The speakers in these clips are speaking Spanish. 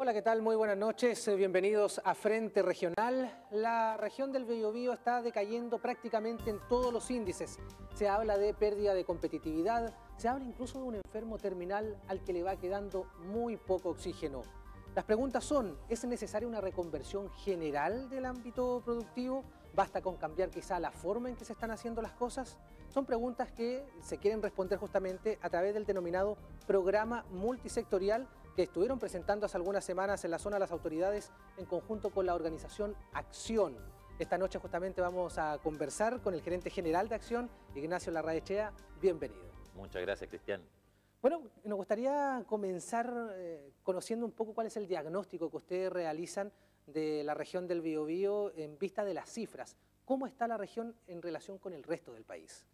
Hola, ¿qué tal? Muy buenas noches. Eh, bienvenidos a Frente Regional. La región del Biobío está decayendo prácticamente en todos los índices. Se habla de pérdida de competitividad, se habla incluso de un enfermo terminal al que le va quedando muy poco oxígeno. Las preguntas son, ¿es necesaria una reconversión general del ámbito productivo? ¿Basta con cambiar quizá la forma en que se están haciendo las cosas? Son preguntas que se quieren responder justamente a través del denominado programa multisectorial que estuvieron presentando hace algunas semanas en la zona las autoridades en conjunto con la organización Acción. Esta noche justamente vamos a conversar con el gerente general de Acción, Ignacio Larraechea. Bienvenido. Muchas gracias, Cristian. Bueno, nos gustaría comenzar eh, conociendo un poco cuál es el diagnóstico que ustedes realizan de la región del Biobío en vista de las cifras. ¿Cómo está la región en relación con el resto del país?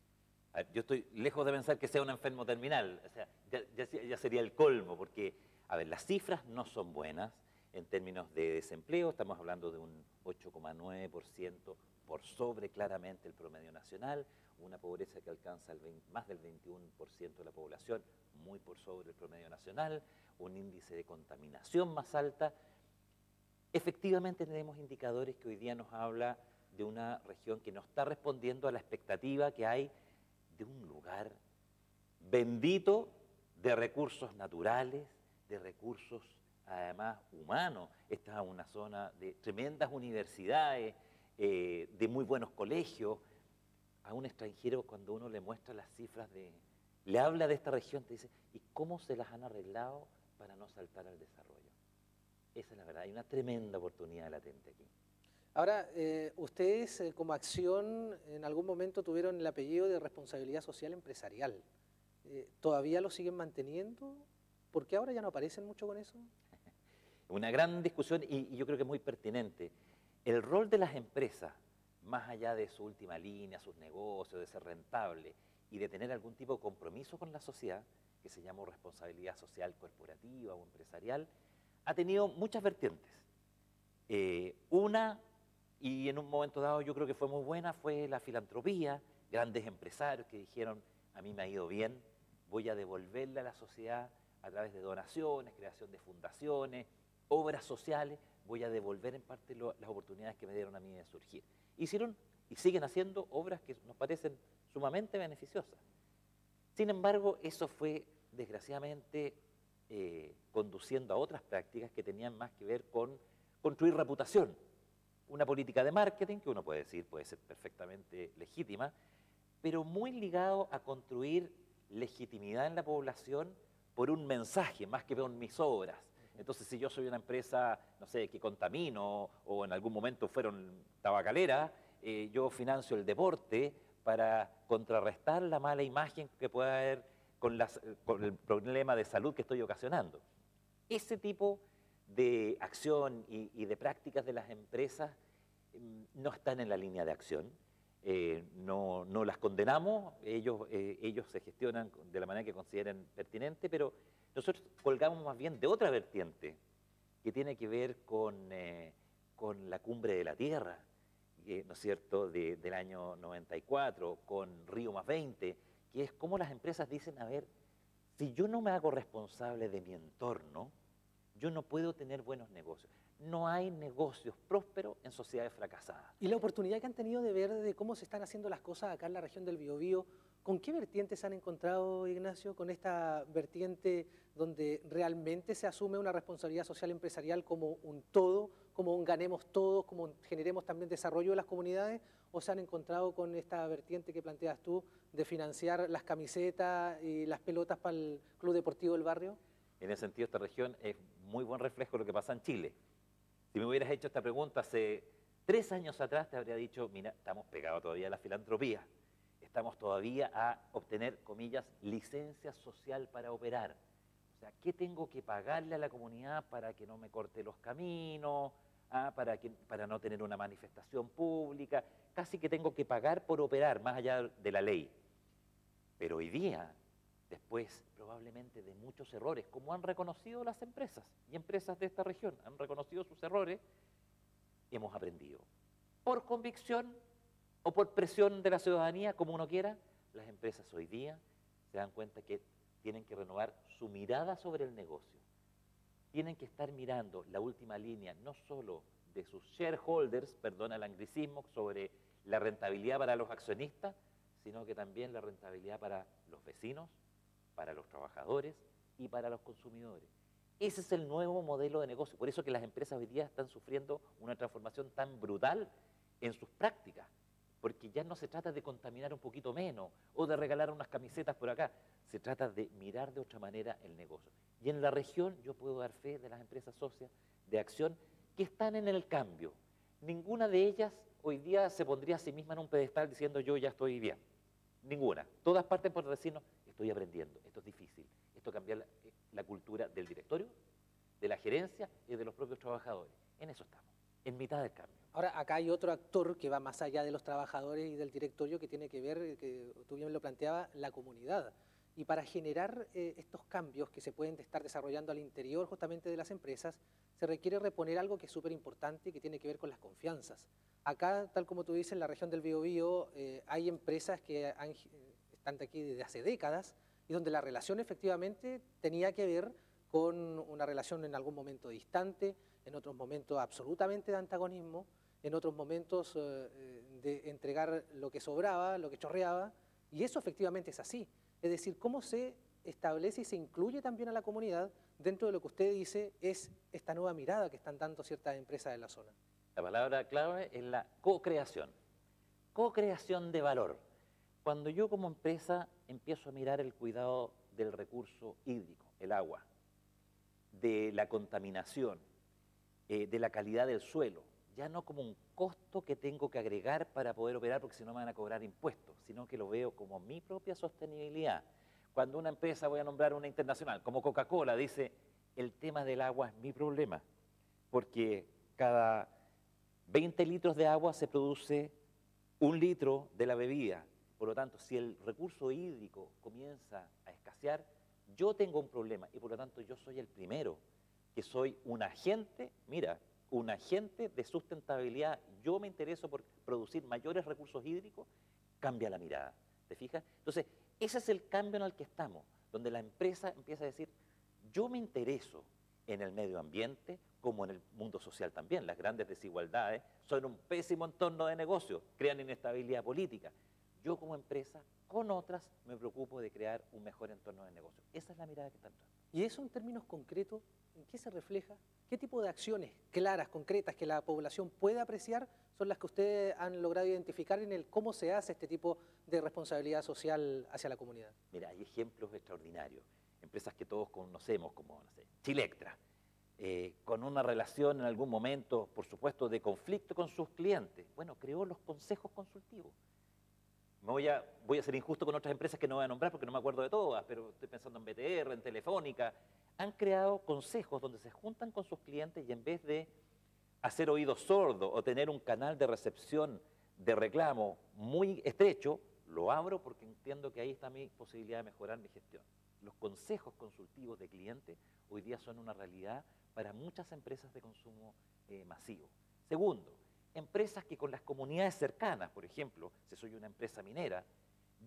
Yo estoy lejos de pensar que sea un enfermo terminal, o sea, ya sería el colmo, porque a ver, las cifras no son buenas en términos de desempleo, estamos hablando de un 8,9% por sobre claramente el promedio nacional, una pobreza que alcanza más del 21% de la población, muy por sobre el promedio nacional, un índice de contaminación más alta. Efectivamente tenemos indicadores que hoy día nos habla de una región que no está respondiendo a la expectativa que hay de un lugar bendito de recursos naturales, de recursos, además humanos. Esta es una zona de tremendas universidades, eh, de muy buenos colegios. A un extranjero, cuando uno le muestra las cifras de. le habla de esta región, te dice, ¿y cómo se las han arreglado para no saltar al desarrollo? Esa es la verdad, hay una tremenda oportunidad latente aquí. Ahora, eh, ustedes eh, como acción en algún momento tuvieron el apellido de responsabilidad social empresarial. ¿Todavía lo siguen manteniendo ¿Por qué ahora ya no aparecen mucho con eso? Una gran discusión y, yo creo que muy pertinente. El rol de las empresas, más allá de su última línea, sus negocios, de ser rentable y de tener algún tipo de compromiso con la sociedad, que se llama responsabilidad social corporativa o empresarial, ha tenido muchas vertientes. Eh, una, y en un momento dado yo creo que fue muy buena, fue la filantropía, grandes empresarios que dijeron, a mí me ha ido bien, voy a devolverle a la sociedad a través de donaciones, creación de fundaciones, obras sociales, voy a devolver en parte las oportunidades que me dieron a mí de surgir. Hicieron y siguen haciendo obras que nos parecen sumamente beneficiosas. Sin embargo, eso fue desgraciadamente eh, conduciendo a otras prácticas que tenían más que ver con construir reputación. Una política de marketing, que uno puede decir puede ser perfectamente legítima, pero muy ligado a construir legitimidad en la población por un mensaje más que por mis obras. Entonces, si yo soy una empresa, no sé, que contamino o en algún momento fueron tabacalera, eh, yo financio el deporte para contrarrestar la mala imagen que pueda haber con, con el problema de salud que estoy ocasionando. Ese tipo de acción y, de prácticas de las empresas mm, no están en la línea de acción. Eh, no, no, las condenamos, ellos, eh, ellos se gestionan de la manera que consideren pertinente, pero nosotros colgamos más bien de otra vertiente que tiene que ver con, eh, con la cumbre de la Tierra, ¿no es cierto?, del año 94, con Río más 20, que es como las empresas dicen, a ver, si yo no me hago responsable de mi entorno, yo no puedo tener buenos negocios no hay negocios prósperos en sociedades fracasadas. Y la oportunidad que han tenido de ver de cómo se están haciendo las cosas acá en la región del Biobío, ¿con qué vertientes han encontrado, Ignacio, con esta vertiente donde realmente se asume una responsabilidad social empresarial como un todo, como un ganemos todos, como generemos también desarrollo de las comunidades, o se han encontrado con esta vertiente que planteas tú de financiar las camisetas y las pelotas para el Club Deportivo del Barrio? En ese sentido, esta región es muy buen reflejo de lo que pasa en Chile. Si me hubieras hecho esta pregunta hace tres años atrás, te habría dicho, mira, estamos pegados todavía a la filantropía. Estamos todavía a obtener, comillas, licencia social para operar. O sea, ¿qué tengo que pagarle a la comunidad para que no me corte los caminos, ah, para, que, para no tener una manifestación pública? Casi que tengo que pagar por operar, más allá de la ley. Pero hoy día después probablemente de muchos errores, como han reconocido las empresas y empresas de esta región, han reconocido sus errores, hemos aprendido. Por convicción o por presión de la ciudadanía, como uno quiera, las empresas hoy día se dan cuenta que tienen que renovar su mirada sobre el negocio. Tienen que estar mirando la última línea, no solo de sus shareholders, perdona el anglicismo, sobre la rentabilidad para los accionistas, sino que también la rentabilidad para los vecinos, para los trabajadores y para los consumidores. Ese es el nuevo modelo de negocio. Por eso que las empresas hoy día están sufriendo una transformación tan brutal en sus prácticas. Porque ya no se trata de contaminar un poquito menos o de regalar unas camisetas por acá. Se trata de mirar de otra manera el negocio. Y en la región yo puedo dar fe de las empresas socias de acción que están en el cambio. Ninguna de ellas hoy día se pondría a sí misma en un pedestal diciendo yo ya estoy bien. Ninguna. Todas parten por decirnos estoy aprendiendo, esto es difícil, esto cambia la, la cultura del directorio, de la gerencia y de los propios trabajadores. En eso estamos, en mitad del cambio. Ahora, acá hay otro actor que va más allá de los trabajadores y del directorio que tiene que ver, que tú bien lo planteabas, la comunidad. Y para generar eh, estos cambios que se pueden estar desarrollando al interior justamente de las empresas, se requiere reponer algo que es súper importante y que tiene que ver con las confianzas. Acá, tal como tú dices, en la región del Biobío eh, hay empresas que han, están aquí desde hace décadas y donde la relación efectivamente tenía que ver con una relación en algún momento distante, en otros momentos absolutamente de antagonismo, en otros momentos eh, de entregar lo que sobraba, lo que chorreaba, y eso efectivamente es así. Es decir, cómo se establece y se incluye también a la comunidad dentro de lo que usted dice es esta nueva mirada que están dando ciertas empresas de la zona. La palabra clave es la co-creación, co-creación de valor. Cuando yo como empresa empiezo a mirar el cuidado del recurso hídrico, el agua, de la contaminación, eh, de la calidad del suelo, ya no como un costo que tengo que agregar para poder operar porque si no me van a cobrar impuestos, sino que lo veo como mi propia sostenibilidad. Cuando una empresa, voy a nombrar una internacional, como Coca-Cola, dice, el tema del agua es mi problema, porque cada 20 litros de agua se produce un litro de la bebida por lo tanto, si el recurso hídrico comienza a escasear, yo tengo un problema y por lo tanto yo soy el primero, que soy un agente, mira, un agente de sustentabilidad, yo me intereso por producir mayores recursos hídricos, cambia la mirada, ¿te fijas? Entonces, ese es el cambio en el que estamos, donde la empresa empieza a decir, yo me intereso en el medio ambiente como en el mundo social también. Las grandes desigualdades son un pésimo entorno de negocio, crean inestabilidad política yo como empresa, con otras, me preocupo de crear un mejor entorno de negocio. Esa es la mirada que está entrando. ¿Y eso en términos concretos, en qué se refleja? ¿Qué tipo de acciones claras, concretas, que la población puede apreciar son las que ustedes han logrado identificar en el cómo se hace este tipo de responsabilidad social hacia la comunidad? Mira, hay ejemplos extraordinarios. Empresas que todos conocemos, como, no sé, Chilectra, eh, con una relación en algún momento, por supuesto, de conflicto con sus clientes. Bueno, creó los consejos consultivos voy a, voy a ser injusto con otras empresas que no voy a nombrar porque no me acuerdo de todas, pero estoy pensando en BTR, en Telefónica. Han creado consejos donde se juntan con sus clientes y en vez de hacer oído sordo o tener un canal de recepción de reclamo muy estrecho, lo abro porque entiendo que ahí está mi posibilidad de mejorar mi gestión. Los consejos consultivos de clientes hoy día son una realidad para muchas empresas de consumo eh, masivo. Segundo, empresas que con las comunidades cercanas, por ejemplo, si soy una empresa minera,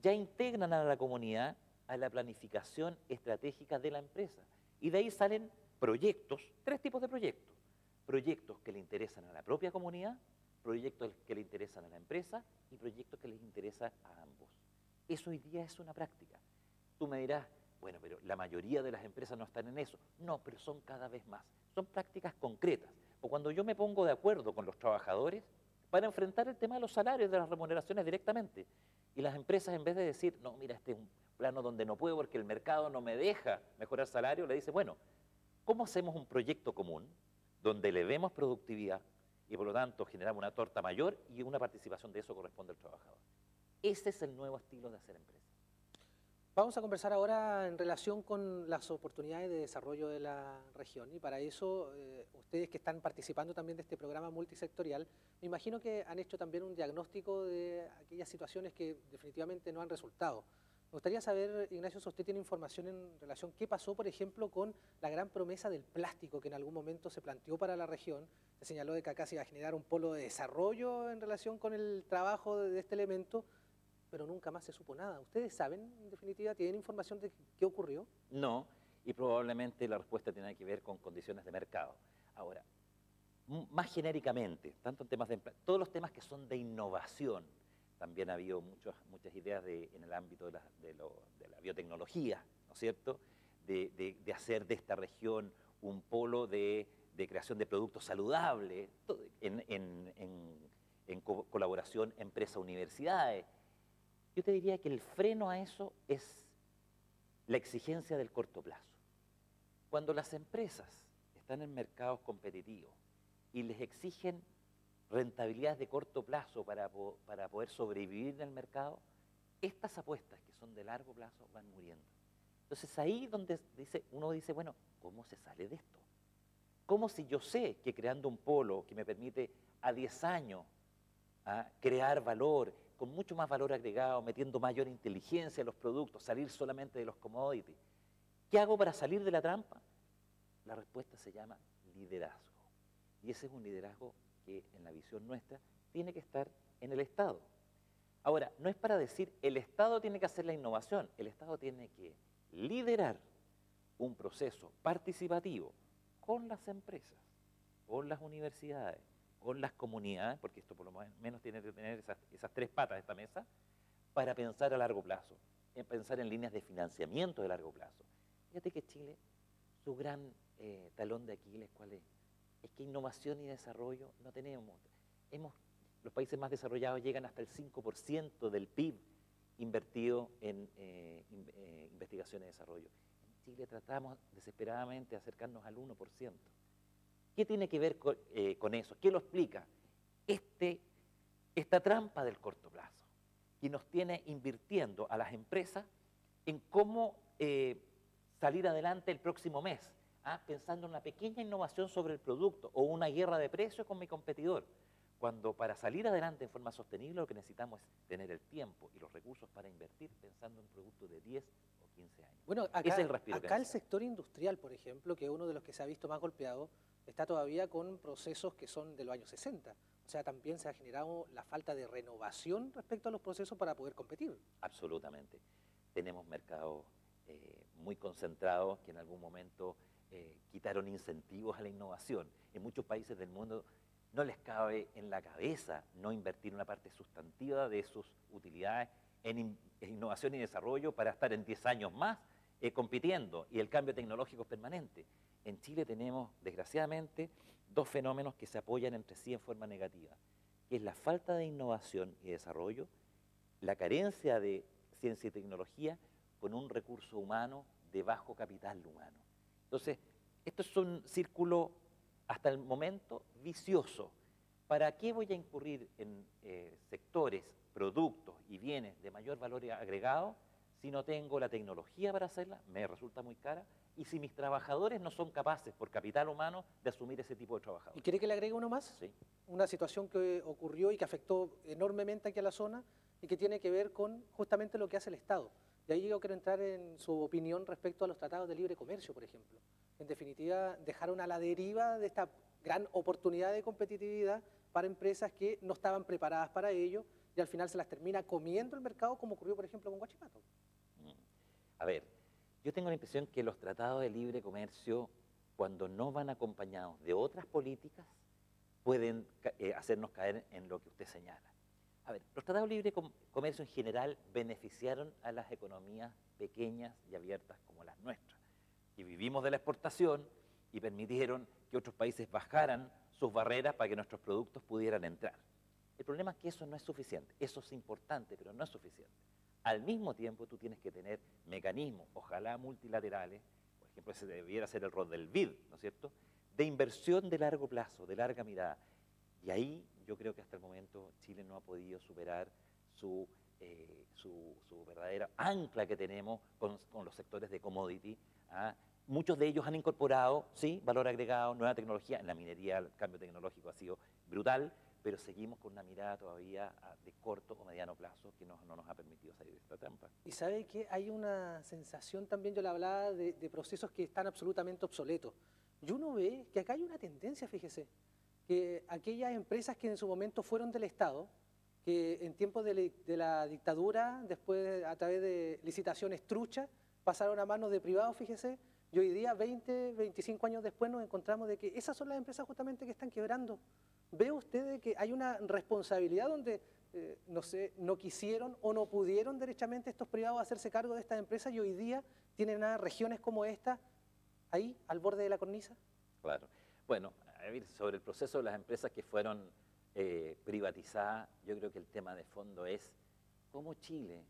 ya integran a la comunidad a la planificación estratégica de la empresa. Y de ahí salen proyectos, tres tipos de proyectos. Proyectos que le interesan a la propia comunidad, proyectos que le interesan a la empresa y proyectos que les interesan a ambos. Eso hoy día es una práctica. Tú me dirás, bueno, pero la mayoría de las empresas no están en eso. No, pero son cada vez más. Son prácticas concretas o cuando yo me pongo de acuerdo con los trabajadores para enfrentar el tema de los salarios, de las remuneraciones directamente. Y las empresas, en vez de decir, no, mira, este es un plano donde no puedo porque el mercado no me deja mejorar salario, le dice, bueno, ¿cómo hacemos un proyecto común donde le demos productividad y por lo tanto generamos una torta mayor y una participación de eso corresponde al trabajador? Ese es el nuevo estilo de hacer empresa. Vamos a conversar ahora en relación con las oportunidades de desarrollo de la región y para eso eh, ustedes que están participando también de este programa multisectorial, me imagino que han hecho también un diagnóstico de aquellas situaciones que definitivamente no han resultado. Me gustaría saber, Ignacio, si usted tiene información en relación qué pasó, por ejemplo, con la gran promesa del plástico que en algún momento se planteó para la región. Se señaló de que acá se iba a generar un polo de desarrollo en relación con el trabajo de este elemento, pero nunca más se supo nada. ¿Ustedes saben, en definitiva, tienen información de qué ocurrió? No, y probablemente la respuesta tiene que ver con condiciones de mercado. Ahora, más genéricamente, tanto en temas de todos los temas que son de innovación, también ha habido muchas muchas ideas en el ámbito de la, biotecnología, ¿no es cierto?, de, hacer de esta región un polo de, creación de productos saludables, en, colaboración empresa-universidades. Yo te diría que el freno a eso es la exigencia del corto plazo. Cuando las empresas están en mercados competitivos y les exigen rentabilidades de corto plazo para, para poder sobrevivir en el mercado, estas apuestas que son de largo plazo van muriendo. Entonces ahí donde dice, uno dice, bueno, ¿cómo se sale de esto? ¿Cómo si yo sé que creando un polo que me permite a 10 años ¿ah? crear valor, con mucho más valor agregado, metiendo mayor inteligencia en los productos, salir solamente de los commodities, ¿qué hago para salir de la trampa? La respuesta se llama liderazgo. Y ese es un liderazgo que en la visión nuestra tiene que estar en el Estado. Ahora, no es para decir el Estado tiene que hacer la innovación, el Estado tiene que liderar un proceso participativo con las empresas, con las universidades, con las comunidades, porque esto por lo menos tiene que tener esas, tres patas de esta mesa, para pensar a largo plazo, en pensar en líneas de financiamiento de largo plazo. Fíjate que Chile, su gran eh, talón de Aquiles, ¿cuál es? es que innovación y desarrollo no tenemos. Hemos, los países más desarrollados llegan hasta el 5% del PIB invertido en eh, eh, investigación y desarrollo. En Chile tratamos desesperadamente de acercarnos al 1%. ¿Qué tiene que ver eh, con, eso? ¿Qué lo explica? Este, esta trampa del corto plazo, que nos tiene invirtiendo a las empresas en cómo salir adelante el próximo mes, ¿ah? pensando en una pequeña innovación sobre el producto o una guerra de precios con mi competidor. Cuando para salir adelante en forma sostenible lo que necesitamos es tener el tiempo y los recursos para invertir pensando en un producto de 10 o 15 años. Bueno, acá, el, acá el sector industrial, por ejemplo, que es uno de los que se ha visto más golpeado, está todavía con procesos que son de los años 60. O sea, también se ha generado la falta de renovación respecto a los procesos para poder competir. Absolutamente. Tenemos mercados eh, muy concentrados que en algún momento eh, quitaron incentivos a la innovación. En muchos países del mundo no les cabe en la cabeza no invertir una parte sustantiva de sus utilidades en, innovación y desarrollo para estar en 10 años más eh, compitiendo y el cambio tecnológico es permanente. En Chile tenemos, desgraciadamente, dos fenómenos que se apoyan entre sí en forma negativa, que es la falta de innovación y desarrollo, la carencia de ciencia y tecnología con un recurso humano de bajo capital humano. Entonces, esto es un círculo hasta el momento vicioso. ¿Para qué voy a incurrir en eh, sectores, productos y bienes de mayor valor agregado si no tengo la tecnología para hacerla? Me resulta muy cara. Y si mis trabajadores no son capaces, por capital humano, de asumir ese tipo de trabajadores. ¿Y quiere que le agregue uno más? Sí. Una situación que ocurrió y que afectó enormemente aquí a la zona y que tiene que ver con justamente lo que hace el Estado. De ahí yo quiero entrar en su opinión respecto a los tratados de libre comercio, por ejemplo. En definitiva, dejaron a la deriva de esta gran oportunidad de competitividad para empresas que no estaban preparadas para ello y al final se las termina comiendo el mercado, como ocurrió, por ejemplo, con Guachipato. A ver, yo tengo la impresión que los tratados de libre comercio, cuando no van acompañados de otras políticas, pueden eh, hacernos caer en lo que usted señala. A ver, los tratados de libre comercio en general beneficiaron a las economías pequeñas y abiertas como las nuestras, y vivimos de la exportación y permitieron que otros países bajaran sus barreras para que nuestros productos pudieran entrar. El problema es que eso no es suficiente, eso es importante, pero no es suficiente. Al mismo tiempo tú tienes que tener mecanismos, ojalá multilaterales, por ejemplo, ese debiera ser el rol del BID, ¿no es cierto?, de inversión de largo plazo, de larga mirada. Y ahí yo creo que hasta el momento Chile no ha podido superar su, eh, su, verdadera ancla que tenemos con, los sectores de commodity. ¿ah? Muchos de ellos han incorporado, sí, valor agregado, nueva tecnología. En la minería el cambio tecnológico ha sido brutal, pero seguimos con una mirada todavía ah, de corto o mediano plazo que no, nos ha permitido salir de esta trampa. Y sabe que hay una sensación también, yo le hablaba de, de procesos que están absolutamente obsoletos. Y uno ve que acá hay una tendencia, fíjese, que aquellas empresas que en su momento fueron del Estado, que en tiempos de, la dictadura, después a través de licitaciones truchas, pasaron a manos de privados, fíjese, y hoy día, 20, 25 años después, nos encontramos de que esas son las empresas justamente que están quebrando. ¿Ve usted que hay una responsabilidad donde, eh, no sé, no quisieron o no pudieron derechamente estos privados hacerse cargo de estas empresas y hoy día tienen a regiones como esta ahí, al borde de la cornisa? Claro. Bueno, a ver, sobre el proceso de las empresas que fueron eh, privatizadas, yo creo que el tema de fondo es cómo Chile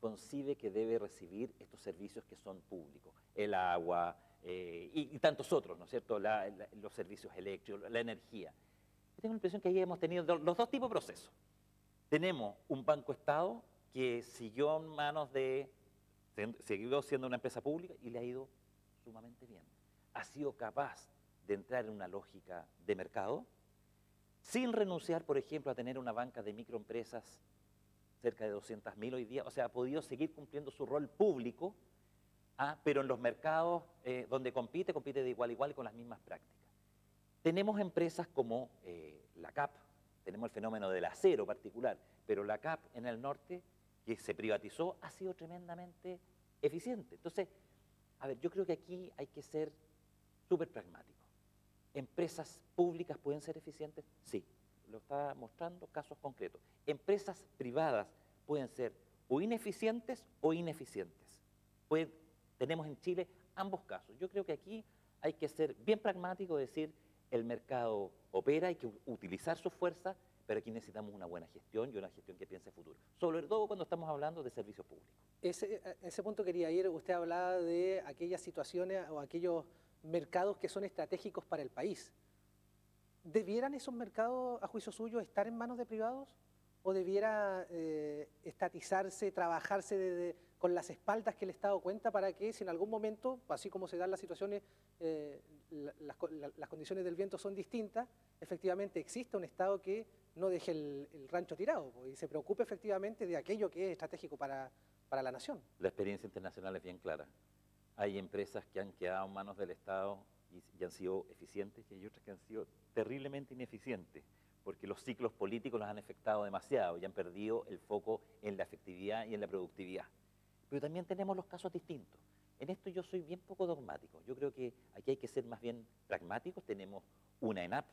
concibe que debe recibir estos servicios que son públicos, el agua eh, y, tantos otros, ¿no es cierto?, los servicios eléctricos, la energía. Tengo la impresión que ahí hemos tenido los dos tipos de procesos. Tenemos un Banco Estado que siguió en manos de, siguió siendo una empresa pública y le ha ido sumamente bien. Ha sido capaz de entrar en una lógica de mercado, sin renunciar, por ejemplo, a tener una banca de microempresas cerca de 200.000 hoy día, o sea, ha podido seguir cumpliendo su rol público, ah, pero en los mercados eh, donde compite, compite de igual a igual con las mismas prácticas. Tenemos empresas como eh, la CAP, tenemos el fenómeno del acero particular, pero la CAP en el norte, que se privatizó, ha sido tremendamente eficiente. Entonces, a ver, yo creo que aquí hay que ser súper pragmático. ¿Empresas públicas pueden ser eficientes? Sí, lo está mostrando casos concretos. Empresas privadas pueden ser o ineficientes o ineficientes. tenemos en Chile ambos casos. Yo creo que aquí hay que ser bien pragmático, decir, el mercado opera, hay que utilizar su fuerza, pero aquí necesitamos una buena gestión y una gestión que piense futuro. Sobre todo cuando estamos hablando de servicios públicos. Ese, ese punto quería ir, usted hablaba de aquellas situaciones o aquellos mercados que son estratégicos para el país. ¿Debieran esos mercados, a juicio suyo, estar en manos de privados? ¿O debiera eh, estatizarse, trabajarse con las espaldas que el Estado cuenta para que si en algún momento, así como se dan las situaciones, eh, las, condiciones del viento son distintas, efectivamente exista un Estado que no deje el, rancho tirado y se preocupe efectivamente de aquello que es estratégico para, para la nación? La experiencia internacional es bien clara. Hay empresas que han quedado en manos del Estado y, han sido eficientes y hay otras que han sido terriblemente ineficientes porque los ciclos políticos los han afectado demasiado y han perdido el foco en la efectividad y en la productividad. Pero también tenemos los casos distintos. En esto yo soy bien poco dogmático. Yo creo que aquí hay que ser más bien pragmáticos. Tenemos una ENAP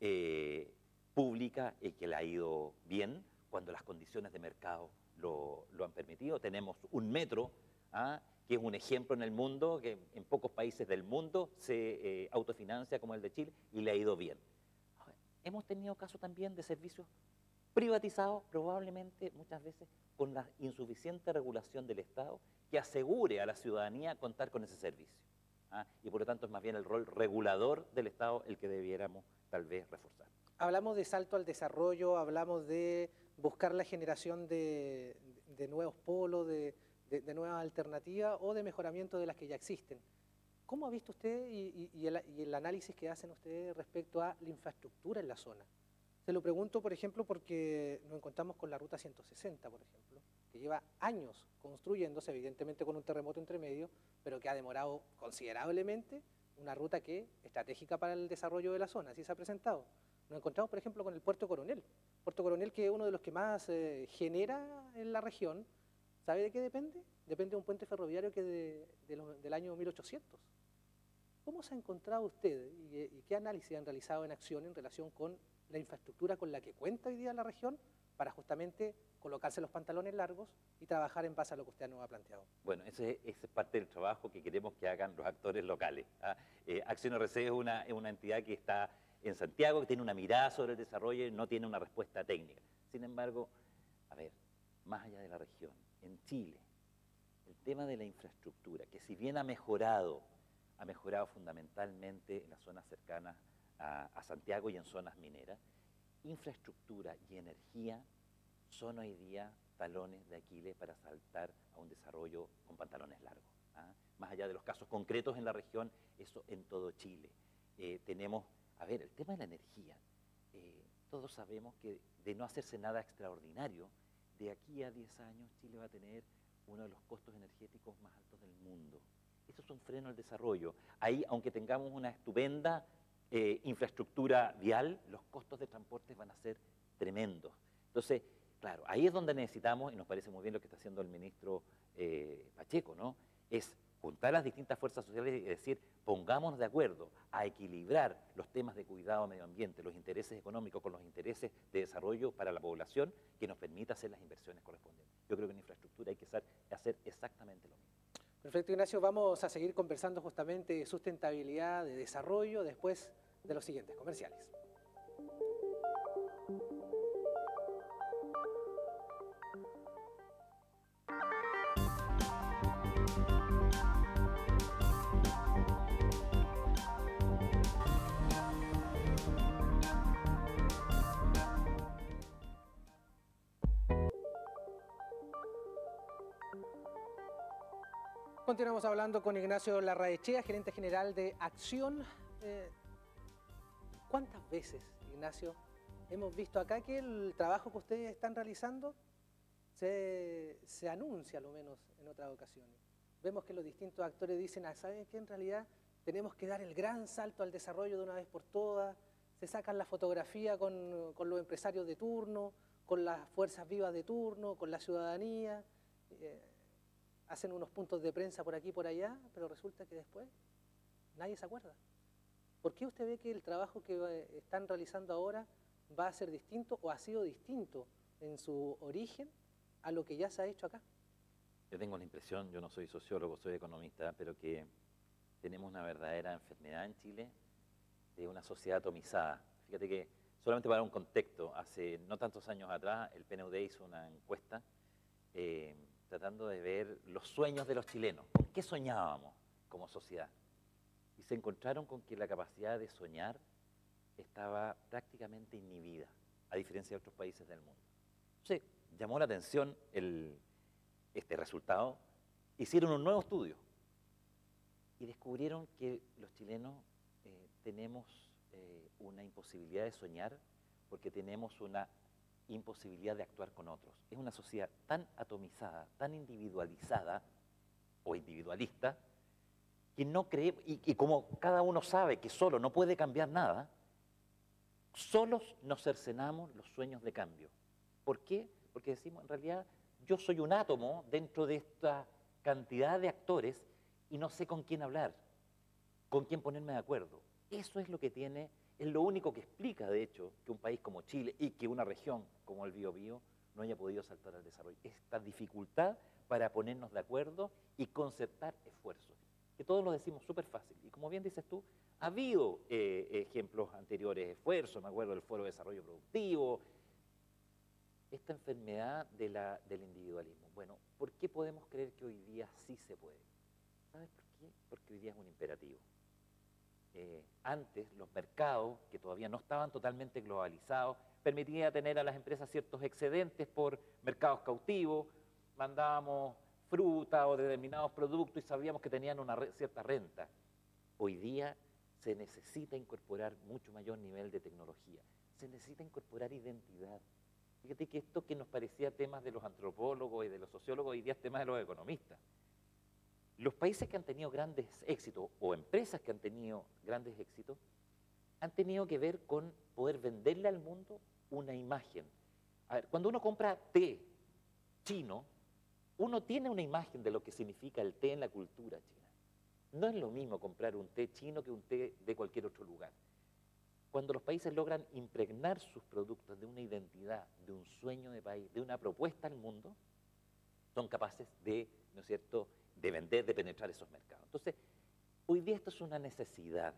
eh, pública y que le ha ido bien cuando las condiciones de mercado lo, han permitido. Tenemos un metro ¿ah? que es un ejemplo en el mundo, que en pocos países del mundo se eh, autofinancia como el de Chile y le ha ido bien. hemos tenido casos también de servicios privatizados, probablemente muchas veces con la insuficiente regulación del Estado que asegure a la ciudadanía contar con ese servicio. ¿ah? Y por lo tanto es más bien el rol regulador del Estado el que debiéramos tal vez reforzar. Hablamos de salto al desarrollo, hablamos de buscar la generación de, nuevos polos, de, nuevas alternativas o de mejoramiento de las que ya existen. ¿Cómo ha visto usted y, el, análisis que hacen ustedes respecto a la infraestructura en la zona? Se lo pregunto, por ejemplo, porque nos encontramos con la Ruta 160, por ejemplo, que lleva años construyéndose, evidentemente con un terremoto entre medio, pero que ha demorado considerablemente una ruta que estratégica para el desarrollo de la zona, así se ha presentado. Nos encontramos, por ejemplo, con el Puerto Coronel. Puerto Coronel que es uno de los que más eh, genera en la región, ¿Sabe de qué depende? Depende de un puente ferroviario que de, del año 1800. ¿Cómo se ha encontrado usted y, qué análisis han realizado en acción en relación con la infraestructura con la que cuenta hoy día la región para justamente colocarse los pantalones largos y trabajar en base a lo que usted nos ha planteado? Bueno, ese, es parte del trabajo que queremos que hagan los actores locales. ¿ah? Eh, acción RC es una, es una entidad que está en Santiago, que tiene una mirada sobre el desarrollo y no tiene una respuesta técnica. Sin embargo, a ver, más allá de la región, en Chile, el tema de la infraestructura, que si bien ha mejorado, ha mejorado fundamentalmente en las zonas cercanas a, Santiago y en zonas mineras, infraestructura y energía son hoy día talones de Aquiles para saltar a un desarrollo con pantalones largos. ¿ah? Más allá de los casos concretos en la región, eso en todo Chile. Eh, tenemos, a ver, el tema de la energía. Eh, todos sabemos que de no hacerse nada extraordinario, de aquí a 10 años Chile va a tener uno de los costos energéticos más altos del mundo. Eso es un freno al desarrollo. Ahí, aunque tengamos una estupenda eh, infraestructura vial, los costos de transporte van a ser tremendos. Entonces, claro, ahí es donde necesitamos, y nos parece muy bien lo que está haciendo el ministro eh, Pacheco, ¿no? Es juntar las distintas fuerzas sociales y decir, pongámonos de acuerdo a equilibrar los temas de cuidado medio ambiente, los intereses económicos con los intereses de desarrollo para la población que nos permita hacer las inversiones correspondientes. Yo creo que en infraestructura hay que hacer exactamente lo mismo. Perfecto, Ignacio. Vamos a seguir conversando justamente de sustentabilidad, de desarrollo, después de los siguientes comerciales. Continuamos hablando con Ignacio Larraechea, gerente general de Acción. Eh, ¿Cuántas veces, Ignacio, hemos visto acá que el trabajo que ustedes están realizando se, anuncia, a lo menos, en otras ocasiones? Vemos que los distintos actores dicen, ah, ¿saben qué? En realidad tenemos que dar el gran salto al desarrollo de una vez por todas. Se sacan la fotografía con, los empresarios de turno, con las fuerzas vivas de turno, con la ciudadanía. Eh, hacen unos puntos de prensa por aquí y por allá, pero resulta que después nadie se acuerda. ¿Por qué usted ve que el trabajo que eh, están realizando ahora va a ser distinto o ha sido distinto en su origen a lo que ya se ha hecho acá? Yo tengo la impresión, yo no soy sociólogo, soy economista, pero que tenemos una verdadera enfermedad en Chile de una sociedad atomizada. Fíjate que, solamente para un contexto, hace no tantos años atrás el PNUD hizo una encuesta eh, tratando de ver los sueños de los chilenos. ¿Con qué soñábamos como sociedad? Y se encontraron con que la capacidad de soñar estaba prácticamente inhibida, a diferencia de otros países del mundo. Entonces, llamó la atención este resultado. Hicieron un nuevo estudio y descubrieron que los chilenos eh, tenemos eh, una imposibilidad de soñar porque tenemos una imposibilidad de actuar con otros. Es una sociedad tan atomizada, tan individualizada o individualista, que no cree, y, como cada uno sabe que solo no puede cambiar nada, solos nos cercenamos los sueños de cambio. ¿Por qué? Porque decimos, en realidad, yo soy un átomo dentro de esta cantidad de actores y no sé con quién hablar, con quién ponerme de acuerdo. Eso es lo que tiene es lo único que explica, de hecho, que un país como Chile y que una región como el Biobío no haya podido saltar al desarrollo. Esta dificultad para ponernos de acuerdo y concertar esfuerzos. Que todos lo decimos súper fácil. Y como bien dices tú, ha habido eh, ejemplos anteriores, esfuerzos, me acuerdo del Foro de Desarrollo Productivo, esta enfermedad del individualismo. Bueno, ¿por qué podemos creer que hoy día sí se puede? ¿Sabes por qué? Porque hoy día es un imperativo. Eh, antes los mercados, que todavía no estaban totalmente globalizados, permitían tener a las empresas ciertos excedentes por mercados cautivos, mandábamos fruta o determinados productos y sabíamos que tenían una cierta renta. Hoy día se necesita incorporar mucho mayor nivel de tecnología, se necesita incorporar identidad. Fíjate que esto que nos parecía temas de los antropólogos y de los sociólogos, hoy día es tema de los economistas. Los países que han tenido grandes éxitos o empresas que han tenido grandes éxitos han tenido que ver con poder venderle al mundo una imagen. A ver, cuando uno compra té chino, uno tiene una imagen de lo que significa el té en la cultura china. No es lo mismo comprar un té chino que un té de cualquier otro lugar. Cuando los países logran impregnar sus productos de una identidad, de un sueño de país, de una propuesta al mundo, son capaces de, ¿no es cierto?, de vender, de penetrar esos mercados. Entonces, hoy día esto es una necesidad.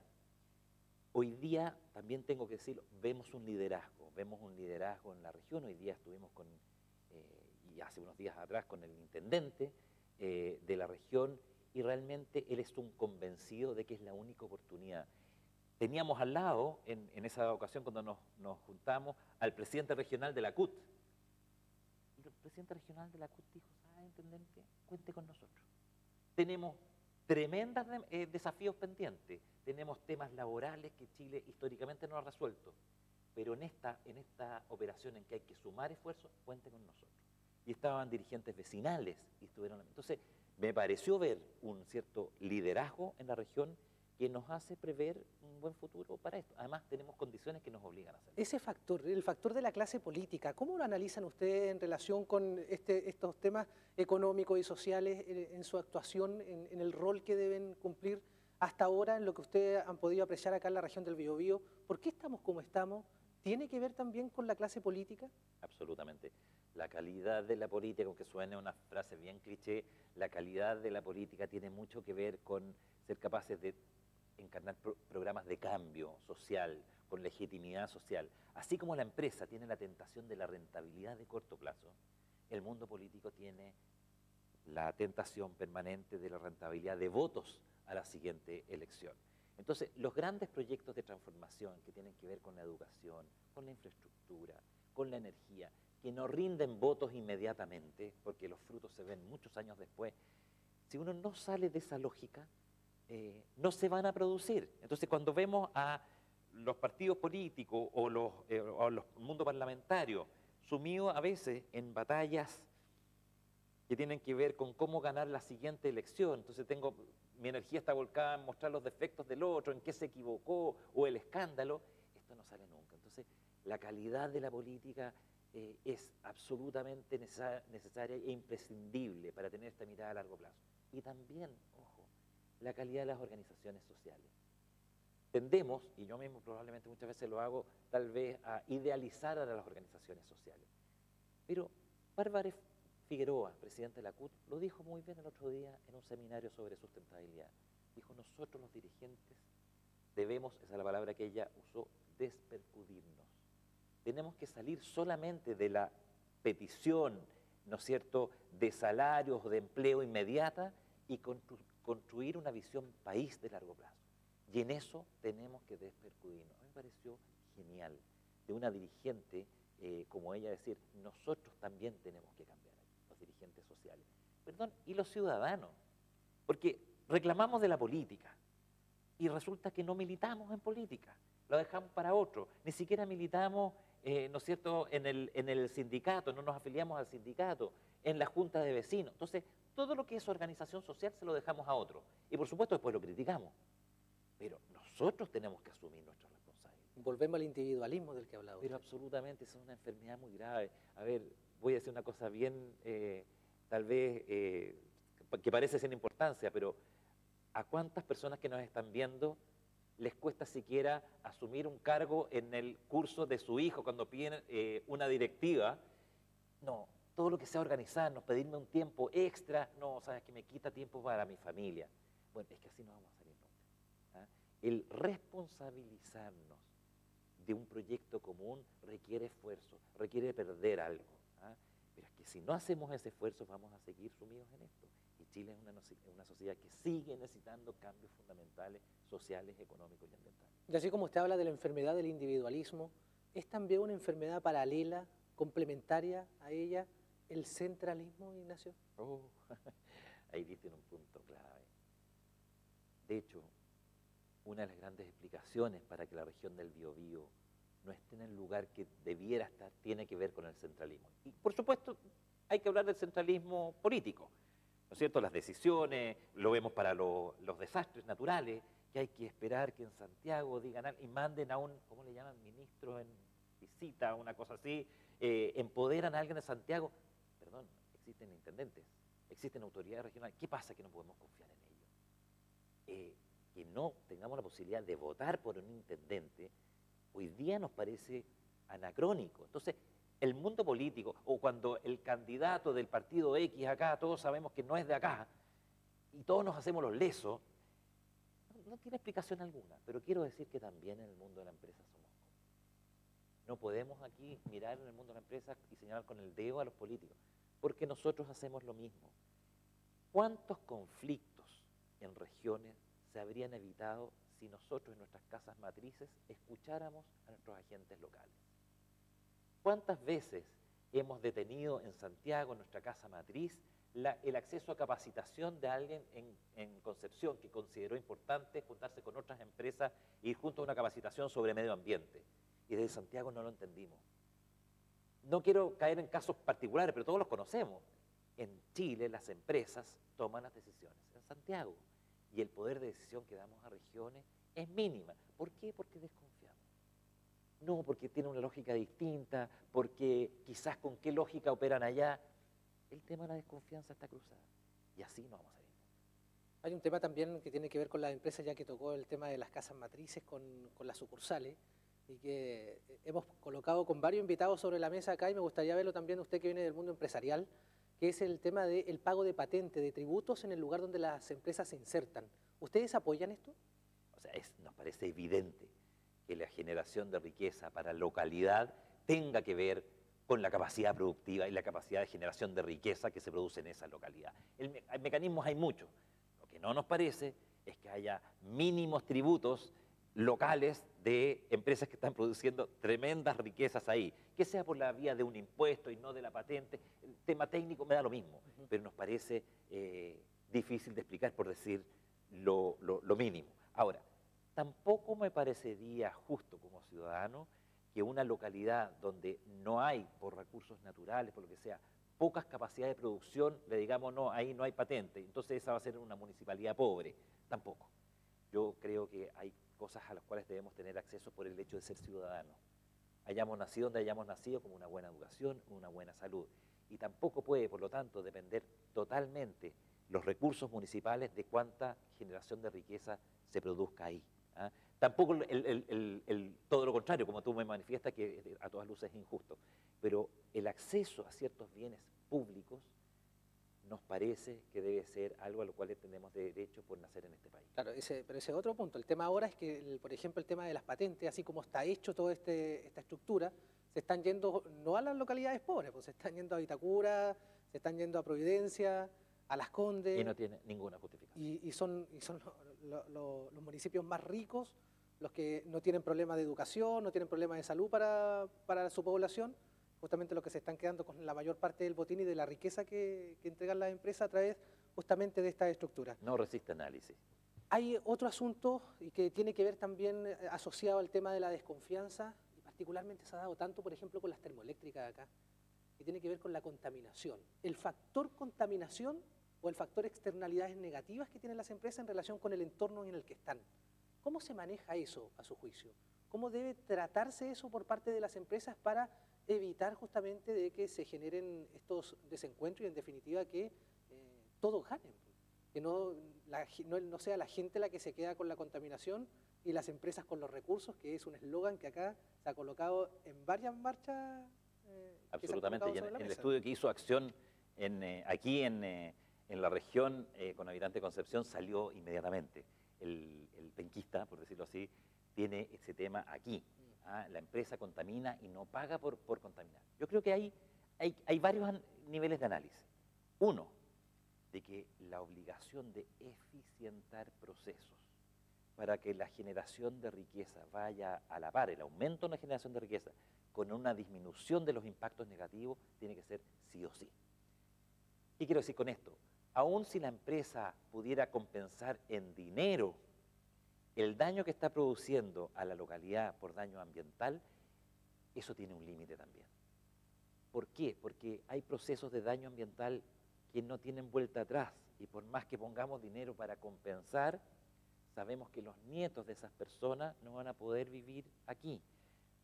Hoy día, también tengo que decirlo, vemos un liderazgo, vemos un liderazgo en la región. Hoy día estuvimos con, eh, y hace unos días atrás, con el intendente eh, de la región y realmente él es un convencido de que es la única oportunidad. Teníamos al lado, en, esa ocasión cuando nos, juntamos, al presidente regional de la CUT. Y el presidente regional de la CUT dijo, ¿sabe, intendente? Cuente con nosotros tenemos tremendos eh, desafíos pendientes, tenemos temas laborales que Chile históricamente no ha resuelto, pero en esta, en esta operación en que hay que sumar esfuerzos, cuente con nosotros. Y estaban dirigentes vecinales y estuvieron... Entonces, me pareció ver un cierto liderazgo en la región que nos hace prever un buen futuro para esto. Además, tenemos condiciones que nos obligan a hacerlo. Ese factor, el factor de la clase política, ¿cómo lo analizan ustedes en relación con este, estos temas económicos y sociales eh, en, su actuación, en, el rol que deben cumplir hasta ahora, en lo que ustedes han podido apreciar acá en la región del Biobío? ¿Por qué estamos como estamos? ¿Tiene que ver también con la clase política? Absolutamente. La calidad de la política, aunque suene una frase bien cliché, la calidad de la política tiene mucho que ver con ser capaces de encarnar programas de cambio social, con legitimidad social. Así como la empresa tiene la tentación de la rentabilidad de corto plazo, el mundo político tiene la tentación permanente de la rentabilidad de votos a la siguiente elección. Entonces, los grandes proyectos de transformación que tienen que ver con la educación, con la infraestructura, con la energía, que no rinden votos inmediatamente, porque los frutos se ven muchos años después, si uno no sale de esa lógica, eh, no se van a producir. Entonces, cuando vemos a los partidos políticos o los, eh, mundo parlamentario sumidos a veces en batallas que tienen que ver con cómo ganar la siguiente elección. Entonces tengo, mi energía está volcada en mostrar los defectos del otro, en qué se equivocó o el escándalo. Esto no sale nunca. Entonces la calidad de la política eh, es absolutamente necesaria e imprescindible para tener esta mirada a largo plazo. Y también, la calidad de las organizaciones sociales. Tendemos, y yo mismo probablemente muchas veces lo hago, tal vez a idealizar a las organizaciones sociales. Pero Bárbara Figueroa, presidente de la CUT, lo dijo muy bien el otro día en un seminario sobre sustentabilidad. Dijo, nosotros los dirigentes debemos, esa es la palabra que ella usó, despercudirnos. Tenemos que salir solamente de la petición, ¿no es cierto?, de salarios, de empleo inmediata y construir una visión país de largo plazo. Y en eso tenemos que despercudirnos. A me pareció genial de una dirigente eh, como ella decir, nosotros también tenemos que cambiar dirigentes sociales. Perdón, y los ciudadanos, porque reclamamos de la política y resulta que no militamos en política, lo dejamos para otro, ni siquiera militamos, eh, ¿no es cierto?, en el, en el sindicato, no nos afiliamos al sindicato, en la junta de vecinos. Entonces, todo lo que es organización social se lo dejamos a otro. Y por supuesto después lo criticamos. Pero nosotros tenemos que asumir nuestra responsabilidad. Volvemos al individualismo del que hablaba. Pero absolutamente, es una enfermedad muy grave. A ver, voy a decir una cosa bien, eh, tal vez, eh, que parece sin importancia, pero ¿a cuántas personas que nos están viendo les cuesta siquiera asumir un cargo en el curso de su hijo cuando piden eh, una directiva? No, todo lo que sea organizarnos, pedirme un tiempo extra, no, sabes que me quita tiempo para mi familia. Bueno, es que así no vamos a salir nunca. ¿ah? El responsabilizarnos de un proyecto común requiere esfuerzo, requiere perder algo. Pero es que si no hacemos ese esfuerzo vamos a seguir sumidos en esto. Y Chile es una, una sociedad que sigue necesitando cambios fundamentales, sociales, económicos y ambientales. Y así como usted habla de la enfermedad del individualismo, ¿es también una enfermedad paralela, complementaria a ella, el centralismo, Ignacio? Oh, ahí diste un punto clave. De hecho, una de las grandes explicaciones para que la región del Biobío no esté en el lugar que debiera estar, tiene que ver con el centralismo. Y por supuesto, hay que hablar del centralismo político, ¿no es cierto? Las decisiones, lo vemos para los desastres naturales, que hay que esperar que en Santiago digan y manden a un, ¿cómo le llaman? Ministro en visita, una cosa así, eh, empoderan a alguien de Santiago. Perdón, existen intendentes, existen autoridades regionales. ¿Qué pasa que no podemos confiar en ellos? Eh, que no tengamos la posibilidad de votar por un intendente hoy día nos parece anacrónico. Entonces, el mundo político, o cuando el candidato del partido X acá, todos sabemos que no es de acá, y todos nos hacemos los lesos, no, tiene explicación alguna. Pero quiero decir que también en el mundo de la empresa somos No podemos aquí mirar en el mundo de la empresa y señalar con el dedo a los políticos, porque nosotros hacemos lo mismo. ¿Cuántos conflictos en regiones se habrían evitado si nosotros en nuestras casas matrices escucháramos a nuestros agentes locales. ¿Cuántas veces hemos detenido en Santiago, en nuestra casa matriz, el acceso a capacitación de alguien en, Concepción que consideró importante juntarse con otras empresas e ir junto a una capacitación sobre medio ambiente? Y desde Santiago no lo entendimos. No quiero caer en casos particulares, pero todos los conocemos. En Chile las empresas toman las decisiones en Santiago y el poder de decisión que damos a regiones es mínima. ¿Por qué? Porque desconfiamos. No, porque tiene una lógica distinta, porque quizás con qué lógica operan allá. El tema de la desconfianza está cruzado. Y así no vamos a ir. Hay un tema también que tiene que ver con las empresas, ya que tocó el tema de las casas matrices con las sucursales, y que hemos colocado con varios invitados sobre la mesa acá, y me gustaría verlo también usted que viene del mundo empresarial, que es el tema del pago de patente, de tributos en el lugar donde las empresas se insertan. ¿Ustedes apoyan esto? O sea, nos parece evidente que la generación de riqueza para localidad tenga que ver con la capacidad productiva y la capacidad de generación de riqueza que se produce en esa localidad. El, mecanismos hay muchos. Lo que no nos parece es que haya mínimos tributos locales de empresas que están produciendo tremendas riquezas ahí, que sea por la vía de un impuesto y no de la patente. El tema técnico me da lo mismo, pero nos parece eh, difícil de explicar por decir lo mínimo. Ahora, tampoco me parecería justo como ciudadano que una localidad donde no hay, por recursos naturales, por lo que sea, pocas capacidades de producción, le digamos, no, ahí no hay patente, entonces esa va a ser una municipalidad pobre. Tampoco. Yo creo que hay cosas a las cuales debemos tener acceso por el hecho de ser ciudadanos. Hayamos nacido donde hayamos nacido, con una buena educación, una buena salud. Y tampoco puede, por lo tanto, depender totalmente los recursos municipales de cuánta generación de riqueza se produzca ahí. ¿ah? Tampoco todo lo contrario, como tú me manifiestas, que a todas luces es injusto. Pero el acceso a ciertos bienes públicos nos parece que debe ser algo a lo cual tenemos derecho por nacer en este país. Claro, ese, pero ese es otro punto. El tema ahora es que, por ejemplo, el tema de las patentes, así como está hecho toda este, esta estructura, se están yendo no a las localidades pobres, pues se están yendo a Vitacura, se están yendo a Providencia, a Las Condes. Y no tiene ninguna justificación. Y, son, y son los municipios más ricos los que no tienen problemas de educación, no tienen problemas de salud para, para, su población, justamente los que se están quedando con la mayor parte del botín y de la riqueza que, que entregan las empresas a través justamente de esta estructura. No resiste análisis. Hay otro asunto y que tiene que ver también eh, asociado al tema de la desconfianza, y particularmente se ha dado tanto, por ejemplo, con las termoeléctricas acá, que tiene que ver con la contaminación. El factor contaminación o el factor externalidades negativas que tienen las empresas en relación con el entorno en el que están. ¿Cómo se maneja eso a su juicio? ¿Cómo debe tratarse eso por parte de las empresas para evitar justamente de que se generen estos desencuentros y en definitiva que eh, todos ganen? Que no, no, sea la gente la que se queda con la contaminación y las empresas con los recursos, que es un eslogan que acá se ha colocado en varias marchas. Eh, Absolutamente, y en, el estudio que hizo Acción en, eh, aquí en, en, la región con habitante Concepción salió inmediatamente el, penquista, por decirlo así, tiene ese tema aquí. ¿Ah? La empresa contamina y no paga por, por contaminar. Yo creo que hay, hay, hay varios niveles de análisis. Uno, de que la obligación de eficientar procesos para que la generación de riqueza vaya a la par, el aumento en la generación de riqueza con una disminución de los impactos negativos, tiene que ser sí o sí. ¿Qué quiero decir con esto? aun si la empresa pudiera compensar en dinero el daño que está produciendo a la localidad por daño ambiental, eso tiene un límite también. ¿Por qué? Porque hay procesos de daño ambiental que no tienen vuelta atrás y por más que pongamos dinero para compensar, sabemos que los nietos de esas personas no van a poder vivir aquí,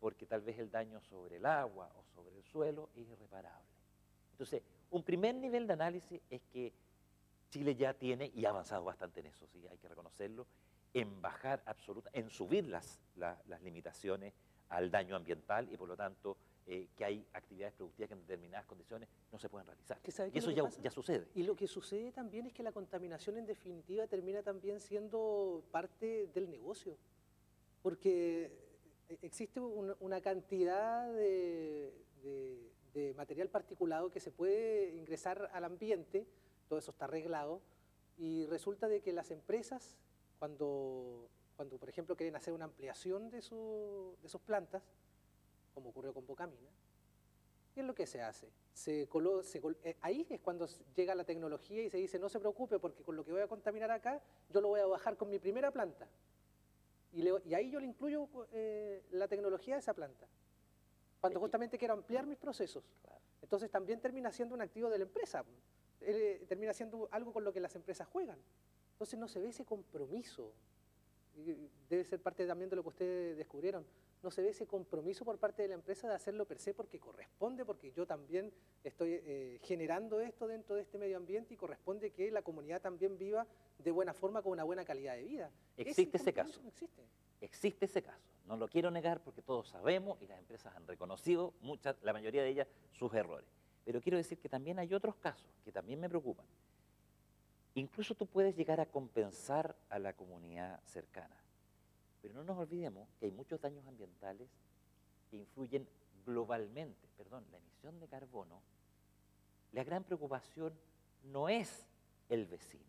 porque tal vez el daño sobre el agua o sobre el suelo es irreparable. Entonces, un primer nivel de análisis es que Chile ya tiene, y ha avanzado bastante en eso, sí, hay que reconocerlo, en bajar absoluta, en subir las, las, limitaciones al daño ambiental y por lo tanto eh, que hay actividades productivas que en determinadas condiciones no se pueden realizar. y eso ya, ya, sucede. Y lo que sucede también es que la contaminación en definitiva termina también siendo parte del negocio, porque existe una, cantidad de, de material particulado que se puede ingresar al ambiente todo eso está arreglado, y resulta de que las empresas, cuando, cuando por ejemplo quieren hacer una ampliación de, su, de sus plantas, como ocurrió con Bocamina, ¿qué es lo que se hace? Se, eh, ahí es cuando llega la tecnología y se dice, no se preocupe porque con lo que voy a contaminar acá, yo lo voy a bajar con mi primera planta. Y, y ahí yo le incluyo eh, la tecnología de esa planta. Cuando justamente quiero ampliar mis procesos. Entonces también termina siendo un activo de la empresa. Eh, termina siendo algo con lo que las empresas juegan. Entonces no se ve ese compromiso. Debe ser parte también de lo que ustedes descubrieron. No se ve ese compromiso por parte de la empresa de hacerlo per se porque corresponde, porque yo también estoy eh, generando esto dentro de este medio ambiente y corresponde que la comunidad también viva de buena forma con una buena calidad de vida. Existe ese, caso. existe. Existe ese caso. No lo quiero negar porque todos sabemos y las empresas han reconocido, muchas, la mayoría de ellas, sus errores. Pero quiero decir que también hay otros casos que también me preocupan. Incluso tú puedes llegar a compensar a la comunidad cercana. Pero no nos olvidemos que hay muchos daños ambientales que influyen globalmente. Perdón, la emisión de carbono, la gran preocupación no es el vecino.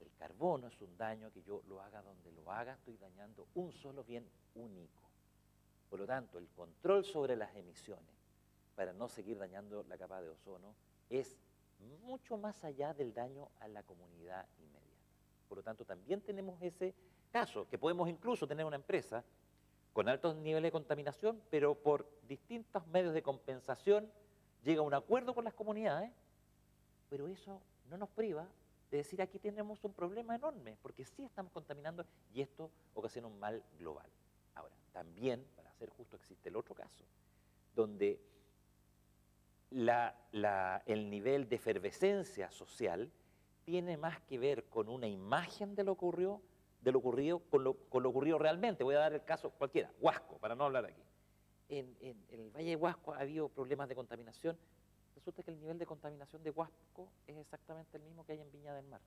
El carbono es un daño que yo lo haga donde lo haga, estoy dañando un solo bien único. Por lo tanto, el control sobre las emisiones para no seguir dañando la capa de ozono es mucho más allá del daño a la comunidad inmediata. Por lo tanto, también tenemos ese caso, que podemos incluso tener una empresa con altos niveles de contaminación, pero por distintos medios de compensación llega a un acuerdo con las comunidades, pero eso no nos priva de decir aquí tenemos un problema enorme, porque sí estamos contaminando y esto ocasiona un mal global. Ahora, también, para ser justo, existe el otro caso, donde el nivel de efervescencia social tiene más que ver con una imagen de lo, ocurrió, de lo ocurrido con lo, con lo ocurrido realmente. Voy a dar el caso cualquiera, Huasco, para no hablar aquí. En, el Valle de Huasco ha habido problemas de contaminación. Resulta que el nivel de contaminación de Huasco es exactamente el mismo que hay en Viña del Mar.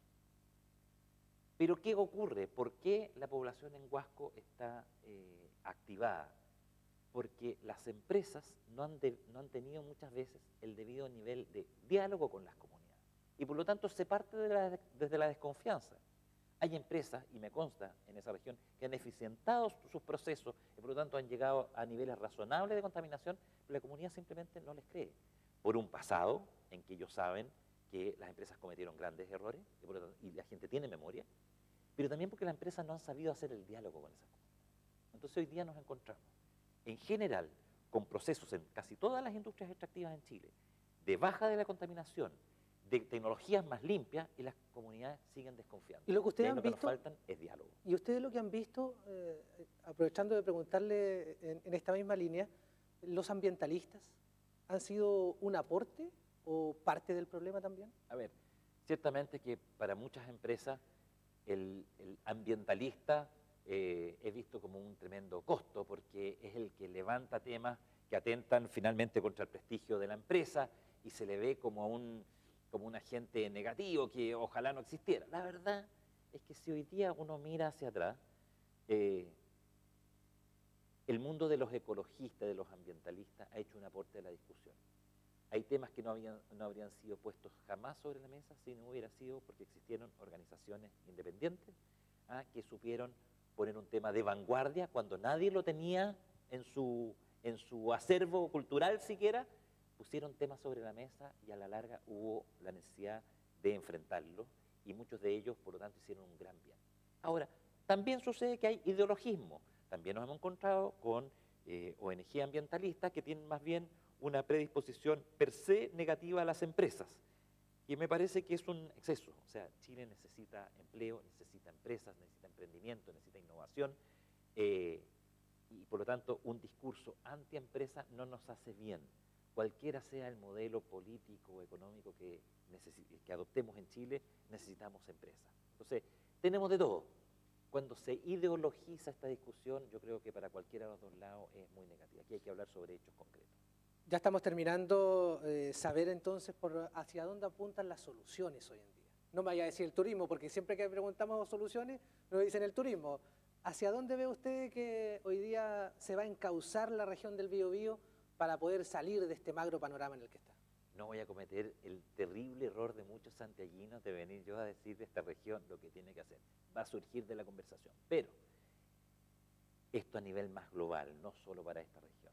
Pero ¿qué ocurre? ¿Por qué la población en Huasco está eh, activada? Porque las empresas no han, tenido muchas veces el debido nivel de diálogo con las comunidades. Y por lo tanto se parte desde la desconfianza. Hay empresas, y me consta en esa región, que han eficientado sus procesos y por lo tanto han llegado a niveles razonables de contaminación, pero la comunidad simplemente no les cree. Por un pasado en que ellos saben que las empresas cometieron grandes errores y la gente tiene memoria, pero también porque las empresas no han sabido hacer el diálogo con esas comunidades. Entonces hoy día nos encontramos en general, con procesos en casi todas las industrias extractivas en Chile, de baja de la contaminación, de tecnologías más limpias, y las comunidades siguen desconfiando. Y lo que ustedes han visto, que nos faltan es diálogo. Y ustedes lo que han visto, eh, aprovechando de preguntarle en, esta misma línea, ¿los ambientalistas han sido un aporte o parte del problema también? A ver, ciertamente que para muchas empresas el, el ambientalista eh, he visto como un tremendo costo porque es el que levanta temas que atentan finalmente contra el prestigio de la empresa y se le ve como un, como un agente negativo que ojalá no existiera. La verdad es que si hoy día uno mira hacia atrás, eh, el mundo de los ecologistas, de los ambientalistas, ha hecho un aporte a la discusión. Hay temas que no, habían, no habrían sido puestos jamás sobre la mesa si no hubiera sido porque existieron organizaciones independientes ah, que supieron poner un tema de vanguardia cuando nadie lo tenía en su, en su acervo cultural siquiera, pusieron temas sobre la mesa y a la larga hubo la necesidad de enfrentarlo y muchos de ellos, por lo tanto, hicieron un gran bien. Ahora, también sucede que hay ideologismo. También nos hemos encontrado con eh, ONG ambientalistas que tienen más bien una predisposición per se negativa a las empresas. Y me parece que es un exceso. O sea, Chile necesita empleo, necesita empresas, necesita emprendimiento, necesita innovación. Eh, y por lo tanto, un discurso anti-empresa no nos hace bien. Cualquiera sea el modelo político o económico que, que adoptemos en Chile, necesitamos empresas. Entonces, tenemos de todo. Cuando se ideologiza esta discusión, yo creo que para cualquiera de los dos lados es muy negativa. Aquí hay que hablar sobre hechos concretos. Ya estamos terminando eh, saber entonces por hacia dónde apuntan las soluciones hoy en día. No me vaya a decir el turismo, porque siempre que preguntamos soluciones, nos dicen el turismo. ¿Hacia dónde ve usted que hoy día se va a encauzar la región del Biobío para poder salir de este magro panorama en el que está? No voy a cometer el terrible error de muchos santiaguinos de venir yo a decir de esta región lo que tiene que hacer. Va a surgir de la conversación. Pero esto a nivel más global, no solo para esta región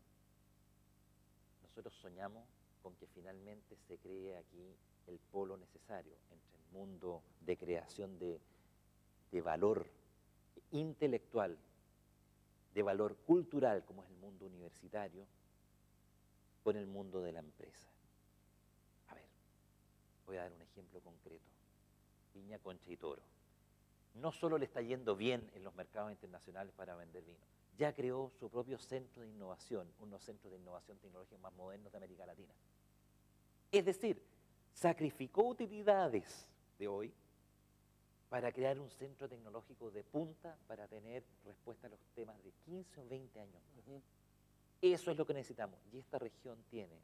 nosotros soñamos con que finalmente se cree aquí el polo necesario entre el mundo de creación de, valor intelectual, de valor cultural, como es el mundo universitario, con el mundo de la empresa. A ver, voy a dar un ejemplo concreto. Viña Concha y Toro. no solo le está yendo bien en los mercados internacionales para vender vino, ya creó su propio centro de innovación, unos centros de innovación tecnológica más modernos de América Latina. Es decir, sacrificó utilidades de hoy para crear un centro tecnológico de punta para tener respuesta a los temas de 15 o 20 años Eso es lo que necesitamos. Y esta región tiene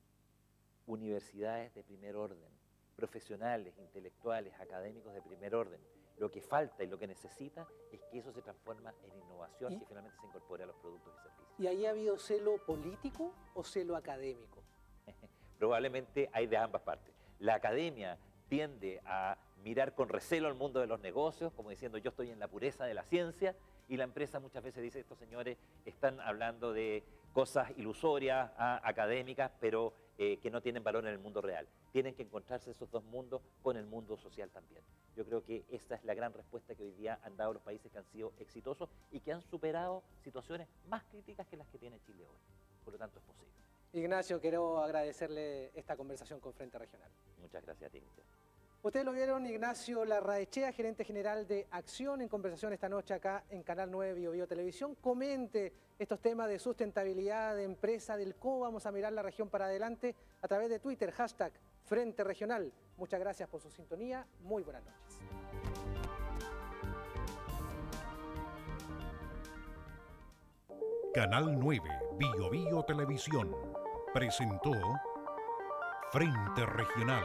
universidades de primer orden, profesionales, intelectuales, académicos de primer orden. Lo que falta y lo que necesita es que eso se transforma en innovación y que finalmente se incorpore a los productos y servicios. ¿Y ahí ha habido celo político o celo académico? Probablemente hay de ambas partes. La academia tiende a mirar con recelo al mundo de los negocios, como diciendo yo estoy en la pureza de la ciencia, y la empresa muchas veces dice, estos señores están hablando de cosas ilusorias, ah, académicas, pero eh, que no tienen valor en el mundo real. Tienen que encontrarse esos dos mundos con el mundo social también. Yo creo que esta es la gran respuesta que hoy día han dado los países que han sido exitosos y que han superado situaciones más críticas que las que tiene Chile hoy. Por lo tanto, es posible. Ignacio, quiero agradecerle esta conversación con Frente Regional. Muchas gracias a ti. Ustedes lo vieron, Ignacio Larraechea, gerente general de Acción, en conversación esta noche acá en Canal 9 Bio, Bio Televisión. Comente estos temas de sustentabilidad, de empresa, del cómo vamos a mirar la región para adelante a través de Twitter, hashtag Frente Regional. Muchas gracias por su sintonía. Muy buenas noches. Canal 9 Bio, Bio Televisión presentó Frente Regional.